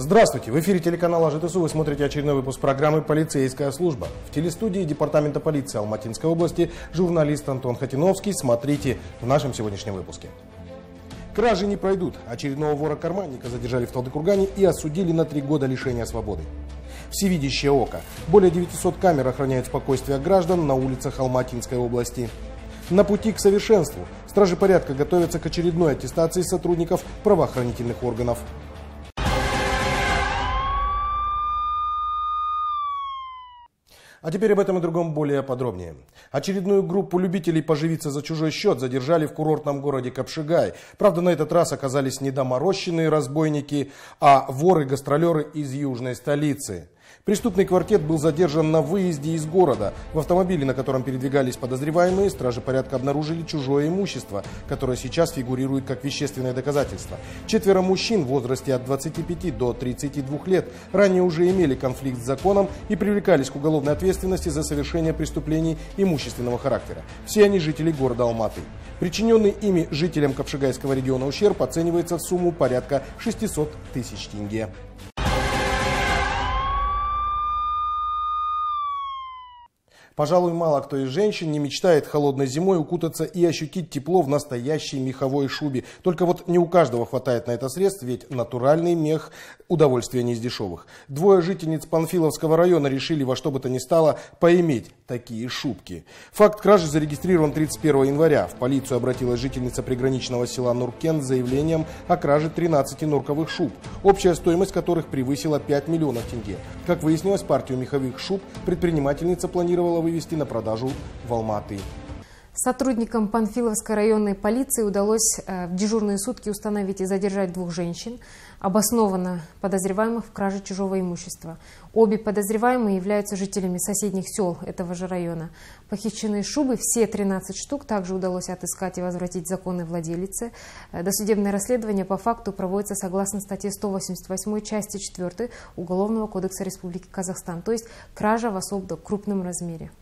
Здравствуйте! В эфире телеканала ЖТСУ вы смотрите очередной выпуск программы «Полицейская служба». В телестудии Департамента полиции Алматинской области журналист Антон Хатиновский. Смотрите в нашем сегодняшнем выпуске. Кражи не пройдут. Очередного вора-карманника задержали в Талдыкургане и осудили на три года лишения свободы. Всевидящее око. Более 900 камер охраняют спокойствие граждан на улицах Алматинской области. На пути к совершенству. Стражи порядка готовятся к очередной аттестации сотрудников правоохранительных органов. А теперь об этом и другом более подробнее. Очередную группу любителей поживиться за чужой счет задержали в курортном городе Капшигай. Правда, на этот раз оказались не доморощенные разбойники, а воры-гастролеры из южной столицы. Преступный квартет был задержан на выезде из города. В автомобиле, на котором передвигались подозреваемые, стражи порядка обнаружили чужое имущество, которое сейчас фигурирует как вещественное доказательство. Четверо мужчин в возрасте от 25 до 32 лет ранее уже имели конфликт с законом и привлекались к уголовной ответственности за совершение преступлений имущественного характера. Все они жители города Алматы. Причиненный ими жителям Капшигайского региона ущерб оценивается в сумму порядка 600 тысяч тенге. Пожалуй, мало кто из женщин не мечтает холодной зимой укутаться и ощутить тепло в настоящей меховой шубе. Только вот не у каждого хватает на это средств, ведь натуральный мех – удовольствие не из дешевых. Двое жительниц Панфиловского района решили во что бы то ни стало поиметь такие шубки. Факт кражи зарегистрирован 31 января. В полицию обратилась жительница приграничного села Нуркен с заявлением о краже 13 норковых шуб, общая стоимость которых превысила 5 миллионов тенге. Как выяснилось, партию меховых шуб предпринимательница планировала вывести на продажу в Алматы. Сотрудникам Панфиловской районной полиции удалось э, в дежурные сутки установить и задержать двух женщин, обоснованно подозреваемых в краже чужого имущества. Обе подозреваемые являются жителями соседних сел этого же района. Похищенные шубы, все 13 штук, также удалось отыскать и возвратить законной владелице. Э, досудебное расследование по факту проводится согласно статье 188 части 4 Уголовного кодекса Республики Казахстан, то есть кража в особо крупном размере.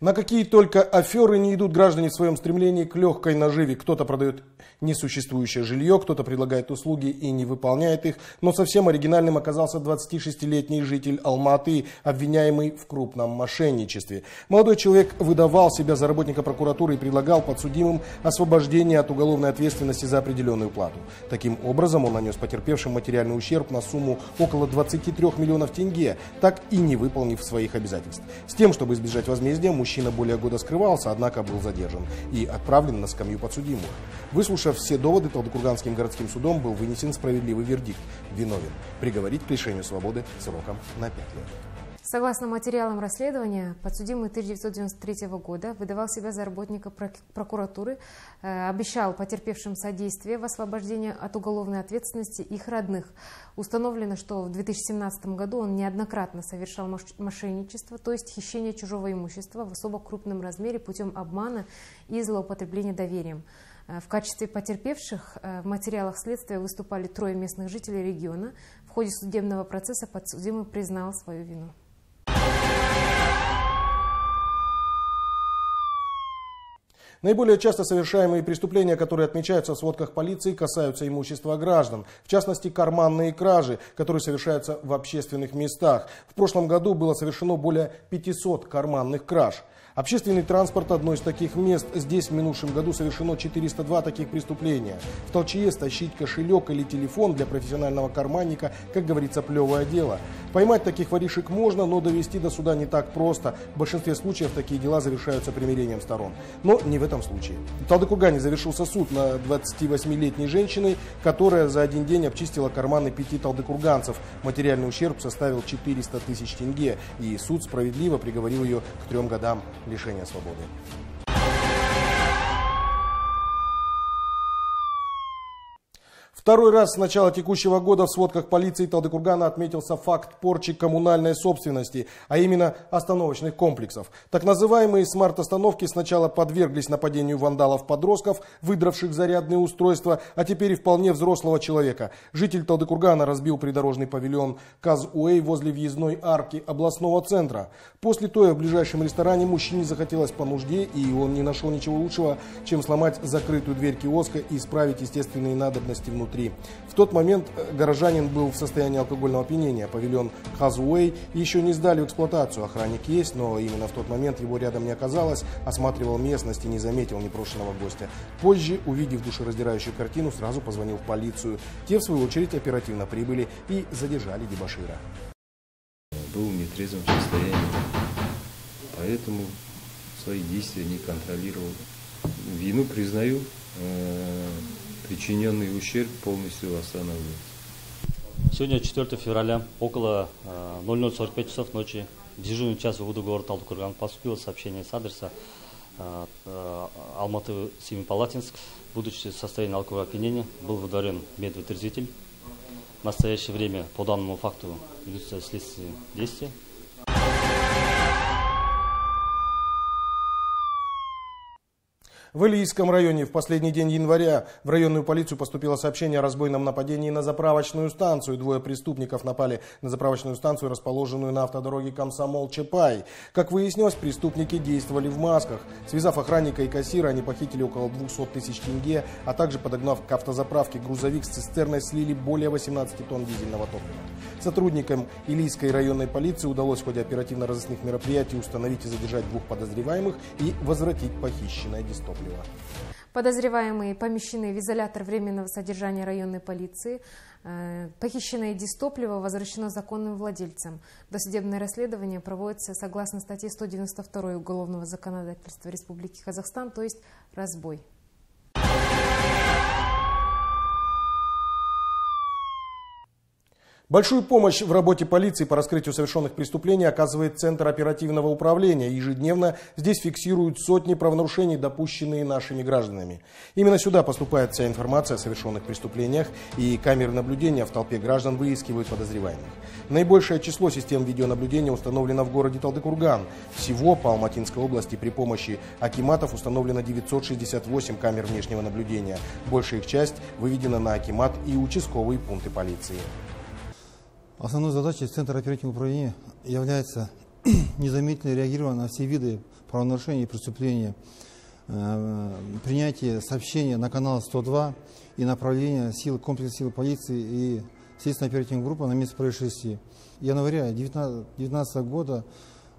На какие только аферы не идут граждане в своем стремлении к легкой наживе. Кто-то продает несуществующее жилье, кто-то предлагает услуги и не выполняет их. Но совсем оригинальным оказался 26-летний житель Алматы, обвиняемый в крупном мошенничестве. Молодой человек выдавал себя за работника прокуратуры и предлагал подсудимым освобождение от уголовной ответственности за определенную плату. Таким образом, он нанес потерпевшим материальный ущерб на сумму около 23 миллионов тенге, так и не выполнив своих обязательств. С тем, чтобы избежать возмездия, мужчина более года скрывался, однако был задержан и отправлен на скамью подсудимых. Выслушав все доводы, Талдыкурганским городским судом был вынесен справедливый вердикт – виновен. Приговорить к лишению свободы сроком на 5 лет. Согласно материалам расследования, подсудимый 1993 года выдавал себя за работника прокуратуры, э, обещал потерпевшим содействие в освобождении от уголовной ответственности их родных. Установлено, что в 2017 году он неоднократно совершал мошенничество, то есть хищение чужого имущества в особо крупном размере путем обмана и злоупотребления доверием. Э, в качестве потерпевших э, в материалах следствия выступали трое местных жителей региона. В ходе судебного процесса подсудимый признал свою вину. Наиболее часто совершаемые преступления, которые отмечаются в сводках полиции, касаются имущества граждан. В частности, карманные кражи, которые совершаются в общественных местах. В прошлом году было совершено более 500 карманных краж. Общественный транспорт – одно из таких мест. Здесь в минувшем году совершено 402 таких преступления. В толчье стащить кошелек или телефон для профессионального карманника, как говорится, плевое дело. Поймать таких воришек можно, но довести до суда не так просто. В большинстве случаев такие дела завершаются примирением сторон. Но не в этом случае. В Талдыкургане завершился суд над 28-летней женщиной, которая за один день обчистила карманы пяти талдыкурганцев. Материальный ущерб составил 400 тысяч тенге, и суд справедливо приговорил ее к трем годам лишения свободы. Второй раз с начала текущего года в сводках полиции Талдыкургана отметился факт порчи коммунальной собственности, а именно остановочных комплексов. Так называемые смарт-остановки сначала подверглись нападению вандалов-подростков, выдравших зарядные устройства, а теперь и вполне взрослого человека. Житель Талдыкургана разбил придорожный павильон Казуэй возле въездной арки областного центра. После тоя в ближайшем ресторане мужчине захотелось по нужде, и он не нашел ничего лучшего, чем сломать закрытую дверь киоска и исправить естественные надобности внутри внутри. В тот момент э, горожанин был в состоянии алкогольного опьянения. Павильон Хазуэй еще не сдали в эксплуатацию. Охранник есть, но именно в тот момент его рядом не оказалось. Осматривал местность и не заметил непрошенного гостя. Позже, увидев душераздирающую картину, сразу позвонил в полицию. Те, в свою очередь, оперативно прибыли и задержали дебашира. Был в нетрезвом состоянии, поэтому свои действия не контролировал. Вину признаю, э, причиненный ущерб полностью восстановлен. Сегодня 4 февраля, около 00.45 э, часов ночи, дежурный час в УВД город Талдыкурган поступило сообщение с адреса э, э, Алматы Семипалатинск. Будучи в состоянии алкогольного опьянения, был выдворен медвытрезвитель. В настоящее время по данному факту ведутся следственные действия. В Илийском районе в последний день января в районную полицию поступило сообщение о разбойном нападении на заправочную станцию. Двое преступников напали на заправочную станцию, расположенную на автодороге Комсомол-Чапай. Как выяснилось, преступники действовали в масках. Связав охранника и кассира, они похитили около 200 тысяч тенге, а также подогнав к автозаправке грузовик с цистерной, слили более 18 тонн дизельного топлива. Сотрудникам Илийской районной полиции удалось в ходе оперативно-розыскных мероприятий установить и задержать двух подозреваемых и возвратить похищенное дистопливо топлива. Подозреваемые помещены в изолятор временного содержания районной полиции. Э, похищенное дистопливо возвращено законным владельцам. Досудебное расследование проводится согласно статье 192 Уголовного законодательства Республики Казахстан, то есть разбой. Большую помощь в работе полиции по раскрытию совершенных преступлений оказывает Центр оперативного управления. Ежедневно здесь фиксируют сотни правонарушений, допущенные нашими гражданами. Именно сюда поступает вся информация о совершенных преступлениях, и камеры наблюдения в толпе граждан выискивают подозреваемых. Наибольшее число систем видеонаблюдения установлено в городе Талдыкурган. Всего по Алматинской области при помощи акиматов установлено 968 камер внешнего наблюдения. Большая их часть выведена на акимат и участковые пункты полиции. Основной задачей Центра оперативного управления является незамедлительное реагирование на все виды правонарушений и преступления, э, принятие сообщения на канал 102 и направление сил, комплекса сил полиции и следственной оперативной группы на место происшествия. Января 2019 года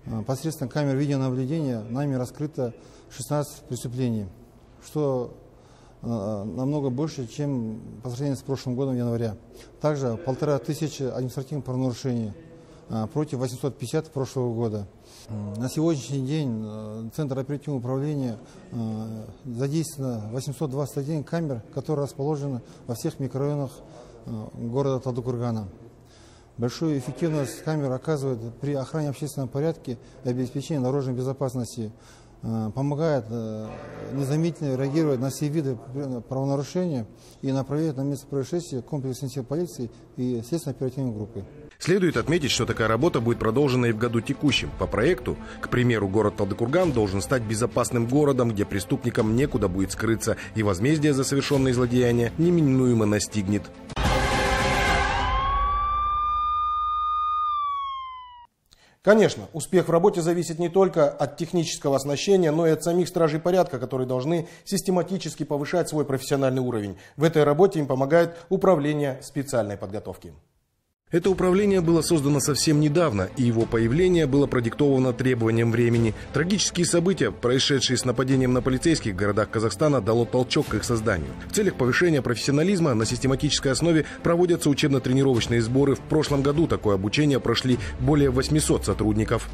э, посредством камер видеонаблюдения нами раскрыто 16 преступлений, что намного больше, чем по сравнению с прошлым годом января. Также полтора тысячи административных правонарушений э, против 850 прошлого года. На сегодняшний день э, Центр оперативного управления задействовано 821 камер, которые расположены во всех микрорайонах города Талдыкургана. Большую эффективность камер оказывает при охране общественного порядка и обеспечении дорожной безопасности Э, помогает э, незаметно реагировать на все виды правонарушения и направляет на место происшествия комплекс сил полиции и следственной оперативной группы. Следует отметить, что такая работа будет продолжена и в году текущем. По проекту, к примеру, город Талдыкурган должен стать безопасным городом, где преступникам некуда будет скрыться, и возмездие за совершенные злодеяния неминуемо настигнет. Конечно, успех в работе зависит не только от технического оснащения, но и от самих стражей порядка, которые должны систематически повышать свой профессиональный уровень. В этой работе им помогает управление специальной подготовки. Это управление было создано совсем недавно, и его появление было продиктовано требованием времени. Трагические события, происшедшие с нападением на полицейских в городах Казахстана, дало толчок к их созданию. В целях повышения профессионализма на систематической основе проводятся учебно-тренировочные сборы. В прошлом году такое обучение прошли более 800 сотрудников.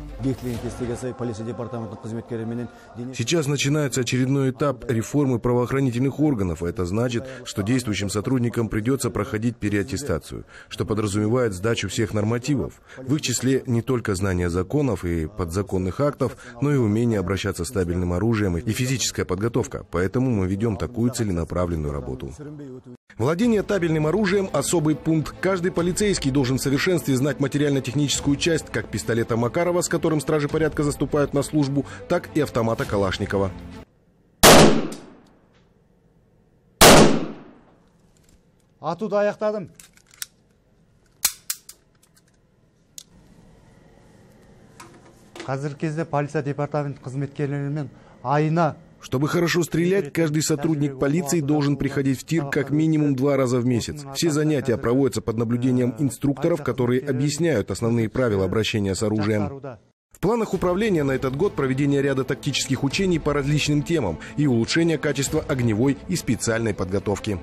Сейчас начинается очередной этап реформы правоохранительных органов. Это значит, что действующим сотрудникам придется проходить переаттестацию, что подразумевает подразумевает сдачу всех нормативов. В их числе не только знание законов и подзаконных актов, но и умение обращаться с стабильным оружием и физическая подготовка. Поэтому мы ведем такую целенаправленную работу. Владение табельным оружием – особый пункт. Каждый полицейский должен в совершенстве знать материально-техническую часть как пистолета Макарова, с которым стражи порядка заступают на службу, так и автомата Калашникова. атуды аяқтадым қазіргі кезде полиция департамент қызметкерлерімен айына Чтобы хорошо стрелять, каждый сотрудник полиции должен приходить в тир как минимум два раза в месяц. Все занятия проводятся под наблюдением инструкторов, которые объясняют основные правила обращения с оружием. В планах управления на этот год проведение ряда тактических учений по различным темам и улучшение качества огневой и специальной подготовки.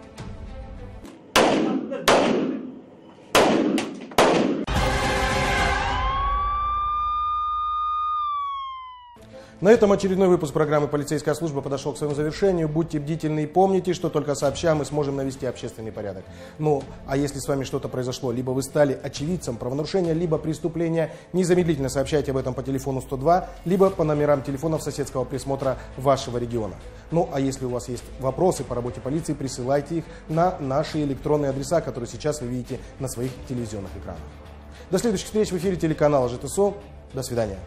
На этом очередной выпуск программы «Полицейская служба» подошел к своему завершению. Будьте бдительны и помните, что только сообща мы сможем навести общественный порядок. Ну, а если с вами что-то произошло, либо вы стали очевидцем правонарушения, либо преступления, незамедлительно сообщайте об этом по телефону 102, либо по номерам телефонов соседского присмотра вашего региона. Ну, а если у вас есть вопросы по работе полиции, присылайте их на наши электронные адреса, которые сейчас вы видите на своих телевизионных экранах. До следующих встреч в эфире телеканала ЖТСО. До свидания.